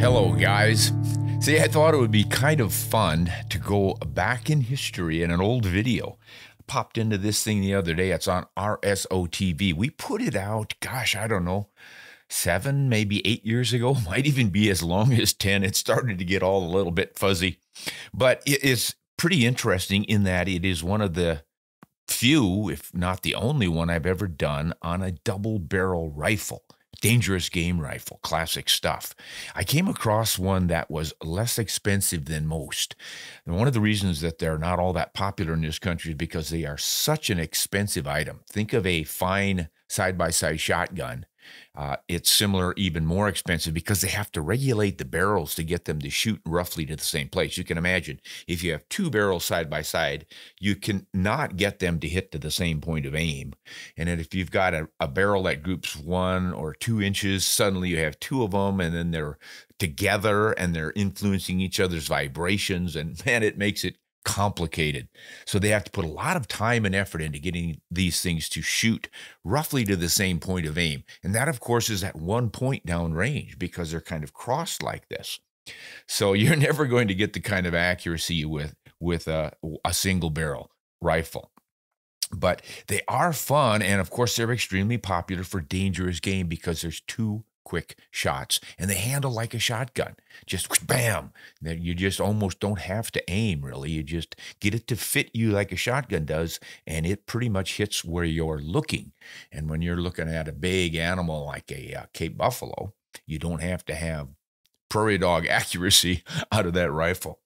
Hello, guys. See, I thought it would be kind of fun to go back in history in an old video. I popped into this thing the other day. It's on RSO TV. We put it out, gosh, I don't know, seven, maybe eight years ago. Might even be as long as 10. It started to get all a little bit fuzzy. But it is pretty interesting in that it is one of the few, if not the only one I've ever done on a double barrel rifle dangerous game rifle, classic stuff. I came across one that was less expensive than most. And one of the reasons that they're not all that popular in this country is because they are such an expensive item. Think of a fine side by side shotgun uh, it's similar, even more expensive because they have to regulate the barrels to get them to shoot roughly to the same place. You can imagine if you have two barrels side by side, you cannot get them to hit to the same point of aim. And then if you've got a, a barrel that groups one or two inches, suddenly you have two of them and then they're together and they're influencing each other's vibrations. And man, it makes it complicated. So they have to put a lot of time and effort into getting these things to shoot roughly to the same point of aim. And that, of course, is at one point down range because they're kind of crossed like this. So you're never going to get the kind of accuracy with with a, a single barrel rifle. But they are fun, and of course, they're extremely popular for dangerous game because there's two quick shots and they handle like a shotgun. Just bam! You just almost don't have to aim really. You just get it to fit you like a shotgun does and it pretty much hits where you're looking. And when you're looking at a big animal like a uh, cape buffalo you don't have to have prairie dog accuracy out of that rifle.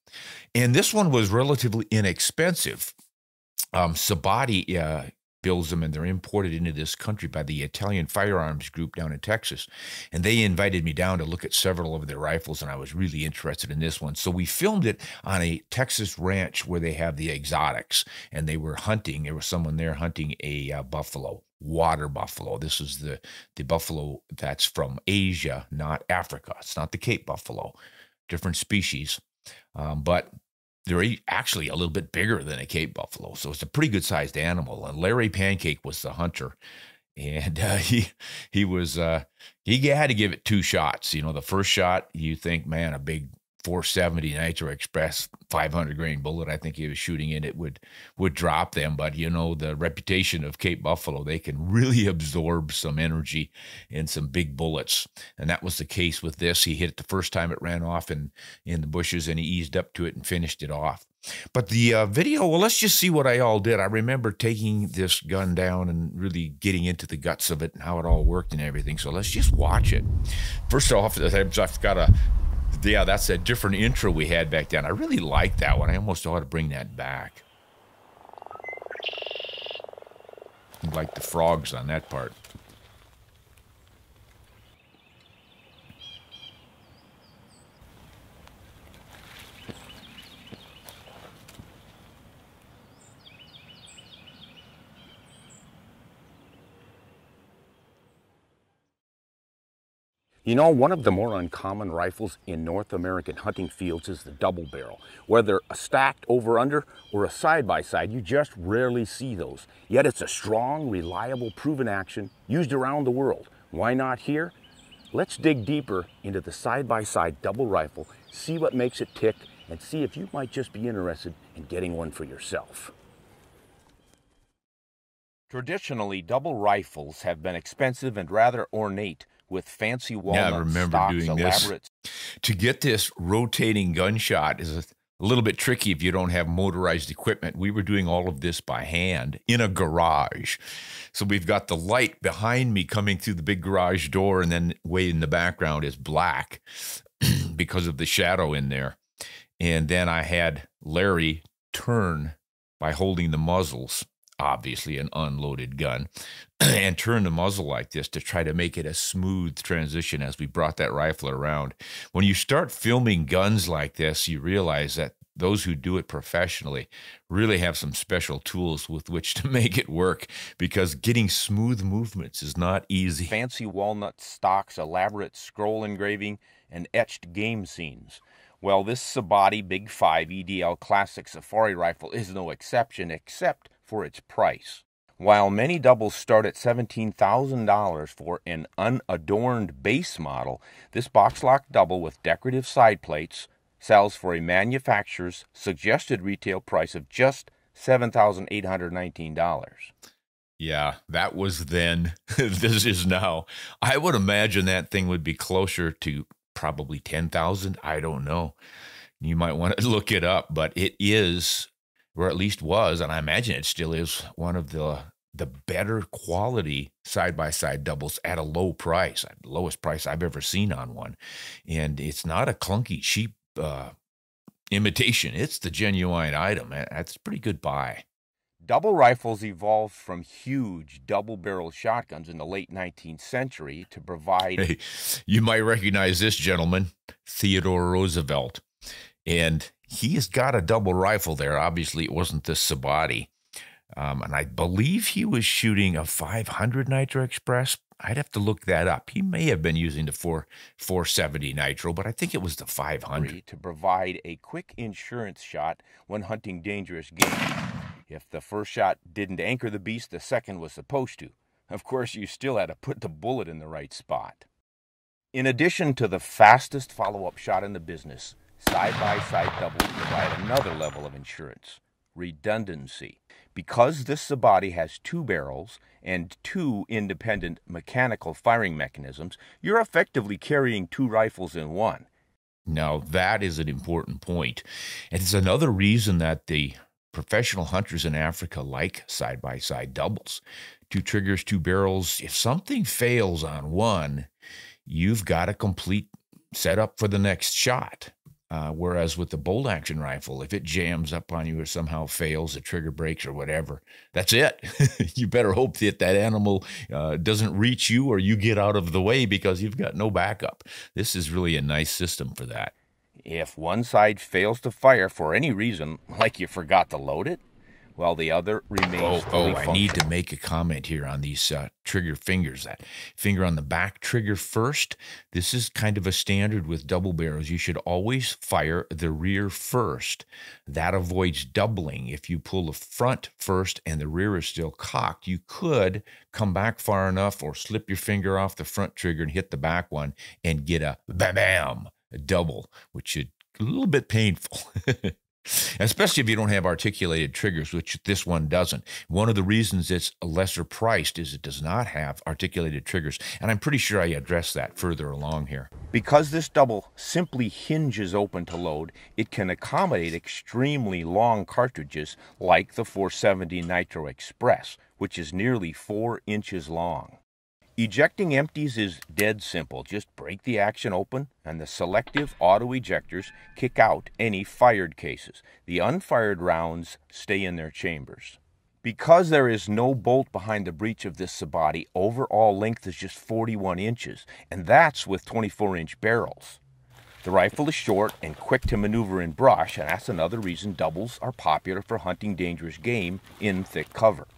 And this one was relatively inexpensive. Um, Sabatti uh, builds them and they're imported into this country by the Italian Firearms Group down in Texas. And they invited me down to look at several of their rifles, and I was really interested in this one. So we filmed it on a Texas ranch where they have the exotics, and they were hunting. There was someone there hunting a uh, buffalo water buffalo. This is the the buffalo that's from Asia, not Africa. It's not the Cape buffalo, different species. Um, but they're actually a little bit bigger than a Cape buffalo. So it's a pretty good sized animal. And Larry Pancake was the hunter. And uh, he he was uh, he had to give it two shots. You know, the first shot you think, man, a big 470 Nitro Express 500 grain bullet. I think he was shooting in it would would drop them. But you know the reputation of Cape Buffalo, they can really absorb some energy in some big bullets, and that was the case with this. He hit it the first time it ran off in in the bushes, and he eased up to it and finished it off. But the uh, video, well, let's just see what I all did. I remember taking this gun down and really getting into the guts of it and how it all worked and everything. So let's just watch it. First off, I've got a yeah, that's a different intro we had back then. I really like that one. I almost ought to bring that back. like the frogs on that part. You know, one of the more uncommon rifles in North American hunting fields is the double barrel. Whether a stacked over under or a side by side, you just rarely see those. Yet it's a strong, reliable, proven action used around the world. Why not here? Let's dig deeper into the side by side double rifle, see what makes it tick, and see if you might just be interested in getting one for yourself. Traditionally, double rifles have been expensive and rather ornate with fancy walnut yeah, I remember stocks, doing elaborate. This. To get this rotating gunshot is a, a little bit tricky if you don't have motorized equipment. We were doing all of this by hand in a garage. So we've got the light behind me coming through the big garage door, and then way in the background is black because of the shadow in there. And then I had Larry turn by holding the muzzles obviously an unloaded gun, and turn the muzzle like this to try to make it a smooth transition as we brought that rifle around. When you start filming guns like this, you realize that those who do it professionally really have some special tools with which to make it work because getting smooth movements is not easy. Fancy walnut stocks, elaborate scroll engraving, and etched game scenes. Well, this Sabatti Big 5 EDL Classic Safari rifle is no exception, except for its price. While many doubles start at $17,000 for an unadorned base model, this box lock double with decorative side plates sells for a manufacturer's suggested retail price of just $7,819. Yeah, that was then. this is now. I would imagine that thing would be closer to probably 10,000. I don't know. You might want to look it up, but it is, or at least was, and I imagine it still is, one of the the better quality side by side doubles at a low price, the lowest price I've ever seen on one. And it's not a clunky, cheap uh, imitation, it's the genuine item. That's a pretty good buy. Double rifles evolved from huge double barrel shotguns in the late 19th century to provide. Hey, you might recognize this gentleman, Theodore Roosevelt. And he has got a double rifle there. Obviously, it wasn't the Sabatti. Um, and I believe he was shooting a 500 Nitro Express. I'd have to look that up. He may have been using the 4 470 Nitro, but I think it was the 500 to provide a quick insurance shot when hunting dangerous game. If the first shot didn't anchor the beast, the second was supposed to. Of course, you still had to put the bullet in the right spot. In addition to the fastest follow up shot in the business, side by side doubles provide another level of insurance redundancy. Because this Sabatti has two barrels and two independent mechanical firing mechanisms, you're effectively carrying two rifles in one. Now, that is an important point. And it's another reason that the professional hunters in Africa like side by side doubles. Two triggers, two barrels. If something fails on one, you've got a complete setup for the next shot. Uh, whereas with the bolt action rifle, if it jams up on you or somehow fails, the trigger breaks or whatever, that's it. you better hope that that animal uh, doesn't reach you or you get out of the way because you've got no backup. This is really a nice system for that. If one side fails to fire for any reason, like you forgot to load it, while the other remains oh, oh I need to make a comment here on these uh, trigger fingers. That finger on the back trigger first. This is kind of a standard with double barrels. You should always fire the rear first. That avoids doubling. If you pull the front first and the rear is still cocked, you could come back far enough or slip your finger off the front trigger and hit the back one and get a bam bam a double, which should a little bit painful. Especially if you don't have articulated triggers, which this one doesn't. One of the reasons it's lesser priced is it does not have articulated triggers. And I'm pretty sure I addressed that further along here. Because this double simply hinges open to load, it can accommodate extremely long cartridges like the 470 Nitro Express, which is nearly 4 inches long. Ejecting empties is dead simple. Just break the action open and the selective auto ejectors kick out any fired cases. The unfired rounds stay in their chambers. Because there is no bolt behind the breech of this Sabatti, overall length is just 41 inches, and that's with 24 inch barrels. The rifle is short and quick to maneuver in brush, and that's another reason doubles are popular for hunting dangerous game in thick cover.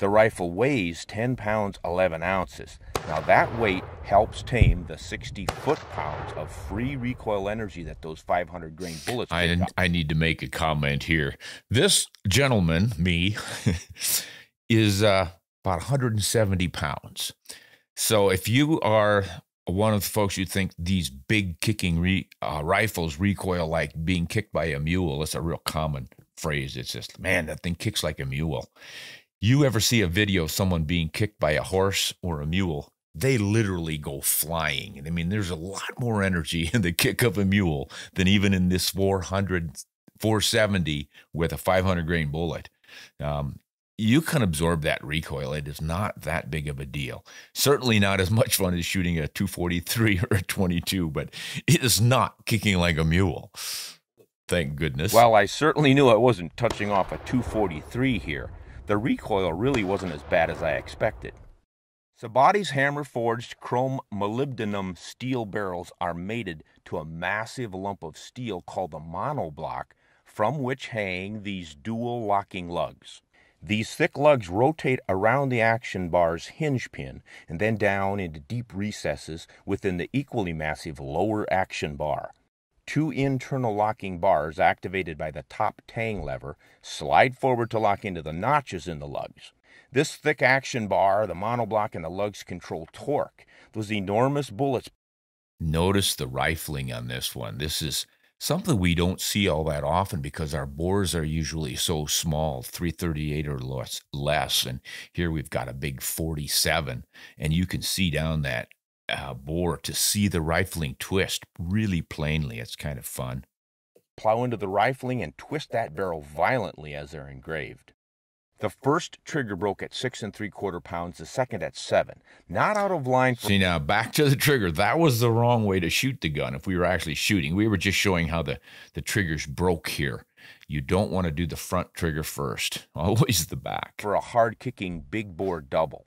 The rifle weighs 10 pounds 11 ounces. Now that weight helps tame the 60 foot pounds of free recoil energy that those 500 grain bullets. I, I need to make a comment here. This gentleman, me, is uh, about 170 pounds. So if you are one of the folks you think these big kicking re, uh, rifles recoil like being kicked by a mule, that's a real common phrase. It's just, man, that thing kicks like a mule you ever see a video of someone being kicked by a horse or a mule, they literally go flying. I mean, there's a lot more energy in the kick of a mule than even in this 400, 470 with a 500 grain bullet. Um, you can absorb that recoil. It is not that big of a deal. Certainly not as much fun as shooting a 243 or a 22, but it is not kicking like a mule. Thank goodness. Well, I certainly knew I wasn't touching off a 243 here the recoil really wasn't as bad as I expected. Sabatti's hammer forged chrome molybdenum steel barrels are mated to a massive lump of steel called the monoblock, from which hang these dual locking lugs. These thick lugs rotate around the action bar's hinge pin and then down into deep recesses within the equally massive lower action bar. Two internal locking bars activated by the top tang lever slide forward to lock into the notches in the lugs. This thick action bar, the monoblock, and the lugs control torque. Those enormous bullets. Notice the rifling on this one. This is something we don't see all that often because our bores are usually so small 338 or less and here we've got a big 47 and you can see down that uh, bore to see the rifling twist really plainly it's kind of fun plow into the rifling and twist that barrel violently as they're engraved the first trigger broke at six and three quarter pounds, the second at seven. Not out of line. For- See, now back to the trigger. That was the wrong way to shoot the gun if we were actually shooting. We were just showing how the, the triggers broke here. You don't want to do the front trigger first, always the back. For a hard kicking big bore double.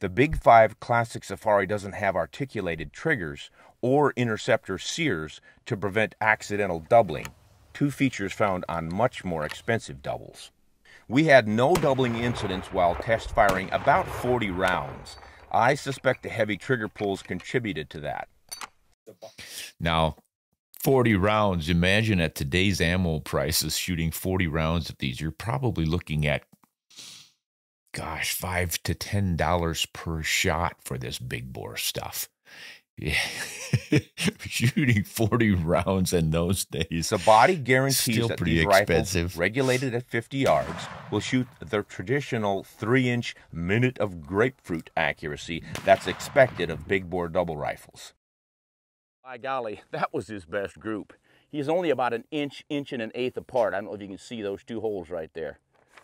The Big 5 Classic Safari doesn't have articulated triggers or interceptor sears to prevent accidental doubling, two features found on much more expensive doubles. We had no doubling incidents while test firing about 40 rounds. I suspect the heavy trigger pulls contributed to that. Now, 40 rounds, imagine at today's ammo prices shooting 40 rounds of these, you're probably looking at gosh, 5 to 10 dollars per shot for this big bore stuff. Yeah. Shooting 40 rounds in those days. The body guarantees Still that pretty these expensive. rifles, regulated at 50 yards, will shoot the traditional three-inch minute of grapefruit accuracy that's expected of big bore double rifles. By golly, that was his best group. He's only about an inch, inch and an eighth apart. I don't know if you can see those two holes right there.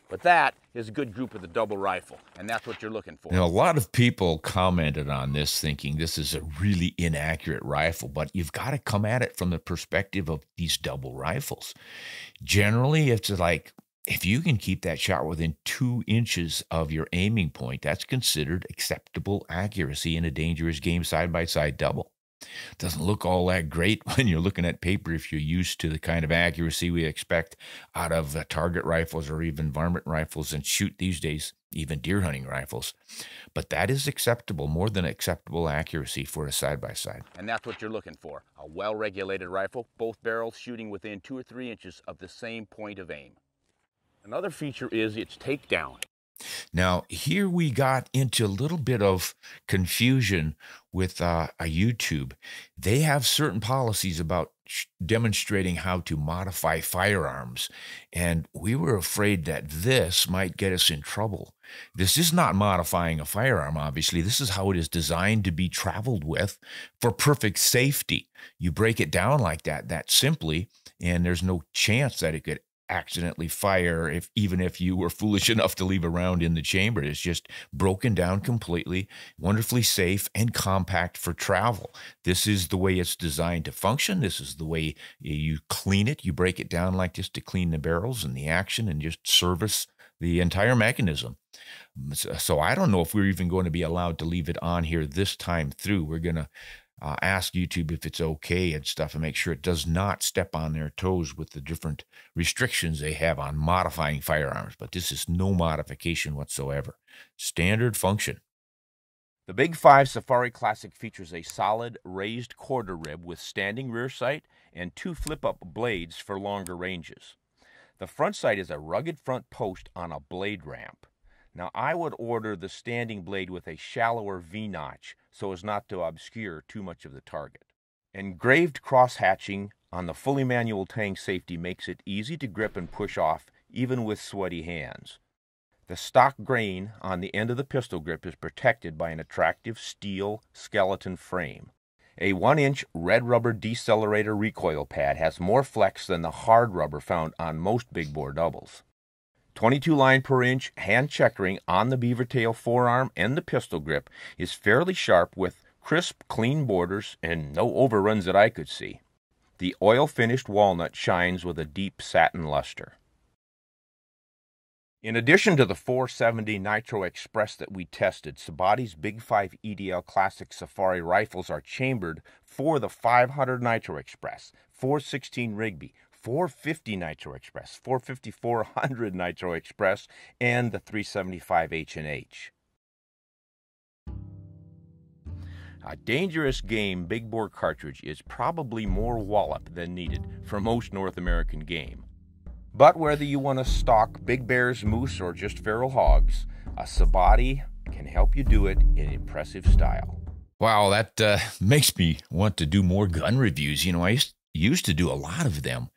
But that is a good group of the double rifle, and that's what you're looking for. Now, a lot of people commented on this thinking this is a really inaccurate rifle, but you've got to come at it from the perspective of these double rifles. Generally, it's like if you can keep that shot within two inches of your aiming point, that's considered acceptable accuracy in a dangerous game side by side double doesn't look all that great when you're looking at paper if you're used to the kind of accuracy we expect out of uh, target rifles or even varmint rifles and shoot these days, even deer hunting rifles. But that is acceptable, more than acceptable accuracy for a side by side. And that's what you're looking for a well regulated rifle, both barrels shooting within two or three inches of the same point of aim. Another feature is its takedown. Now, here we got into a little bit of confusion with uh, a YouTube. They have certain policies about demonstrating how to modify firearms, and we were afraid that this might get us in trouble. This is not modifying a firearm, obviously. This is how it is designed to be traveled with for perfect safety. You break it down like that, that simply, and there's no chance that it could accidentally fire if even if you were foolish enough to leave a round in the chamber. It's just broken down completely wonderfully safe and compact for travel. This is the way it's designed to function. This is the way you clean it. You break it down like this to clean the barrels and the action and just service the entire mechanism. So i don't know if we're even going to be allowed to leave it on here this time through. We're going to uh, ask YouTube if it's okay and stuff and make sure it does not step on their toes with the different restrictions they have on modifying firearms. But this is no modification whatsoever. Standard function. The Big 5 Safari Classic features a solid raised quarter rib with standing rear sight and two flip up blades for longer ranges. The front sight is a rugged front post on a blade ramp. Now, I would order the standing blade with a shallower V notch so as not to obscure too much of the target. Engraved cross hatching on the fully manual tang safety makes it easy to grip and push off even with sweaty hands. The stock grain on the end of the pistol grip is protected by an attractive steel skeleton frame. A 1 inch red rubber decelerator recoil pad has more flex than the hard rubber found on most big bore doubles. 22 line per inch hand checkering on the beaver tail forearm and the pistol grip is fairly sharp with crisp, clean borders and no overruns that I could see. The oil finished walnut shines with a deep satin luster. In addition to the 470 Nitro Express that we tested, Sabatti's Big 5 EDL Classic Safari rifles are chambered for the 500 Nitro Express, 416 Rigby, 450 Nitro Express, 450 400 Nitro Express, and the 375 H&H. A dangerous game big bore cartridge is probably more wallop than needed for most North American game. But whether you want to stalk big bears, moose, or just feral hogs, a Sabatti can help you do it in impressive style. Wow, that uh, makes me want to do more gun reviews. You know, I used, used to do a lot of them,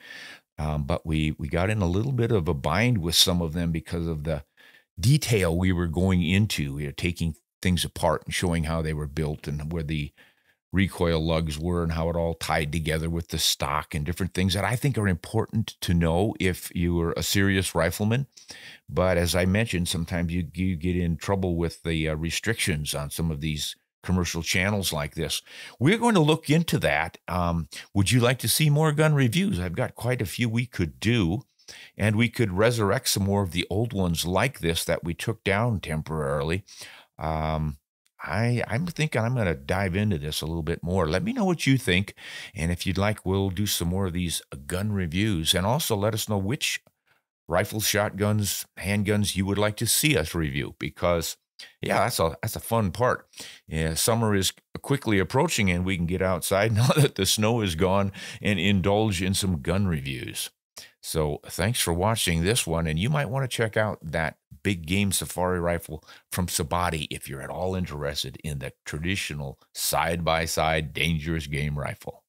um, but we we got in a little bit of a bind with some of them because of the detail we were going into, you know, taking things apart and showing how they were built and where the recoil lugs were and how it all tied together with the stock and different things that I think are important to know if you are a serious rifleman. But as I mentioned, sometimes you, you get in trouble with the uh, restrictions on some of these commercial channels like this. We're going to look into that. Um, would you like to see more gun reviews? I've got quite a few we could do. And we could resurrect some more of the old ones like this that we took down temporarily. Um, I, I'm thinking I'm going to dive into this a little bit more. Let me know what you think. And if you'd like, we'll do some more of these gun reviews. And also let us know which rifles, shotguns, handguns you would like to see us review because yeah, that's a that's a fun part. Yeah, summer is quickly approaching and we can get outside now that the snow is gone and indulge in some gun reviews. So thanks for watching this one. And you might want to check out that big game safari rifle from Sabatti if you're at all interested in the traditional side by side dangerous game rifle.